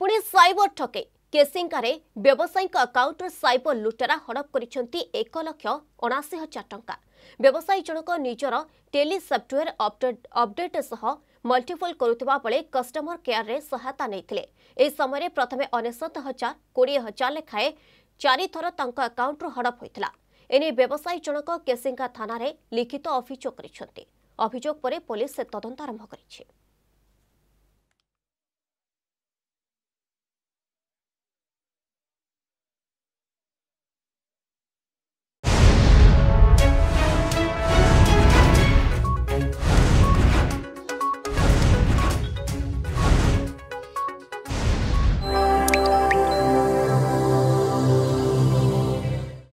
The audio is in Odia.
ପୁଣି ସାଇବର ଠକେଇ କେସିଙ୍କାରେ ବ୍ୟବସାୟୀଙ୍କ ଆକାଉଣ୍ଟରୁ ସାଇବର ଲୁଟେରା ହଡପ କରିଛନ୍ତି ଏକ ଲକ୍ଷ ଅଣାଅଶୀ ହଜାର ଟଙ୍କା। ବ୍ୟବସାୟୀ ଜଣକ ନିଜର ଟେଲି ସଫ୍ଟୱେୟାର ଅପଡେଟ୍ ସହ ମଲ୍ଟିପଲ୍ କରୁଥିବା ବେଳେ କଷ୍ଟମର କେୟାରରେ ସହାୟତା ନେଇଥିଲେ। ଏହି ସମୟରେ ପ୍ରଥମେ ଅନେଶତ ହଜାର କୋଡ଼ିଏ ହଜାର ଲେଖାଏଁ ଚାରିଥର ତାଙ୍କ ଆକାଉଣ୍ଟରୁ ହଡପ ହୋଇଥିଲା। ଏନେଇ ବ୍ୟବସାୟୀ ଜଣକ କେସିଙ୍କା ଥାନାରେ ଲିଖିତ ଅଭିଯୋଗ କରିଛନ୍ତି। ଅଭିଯୋଗ ପରେ ପୋଲିସ ସେ ତଦନ୍ତ ଆରମ୍ଭ କରିଛି।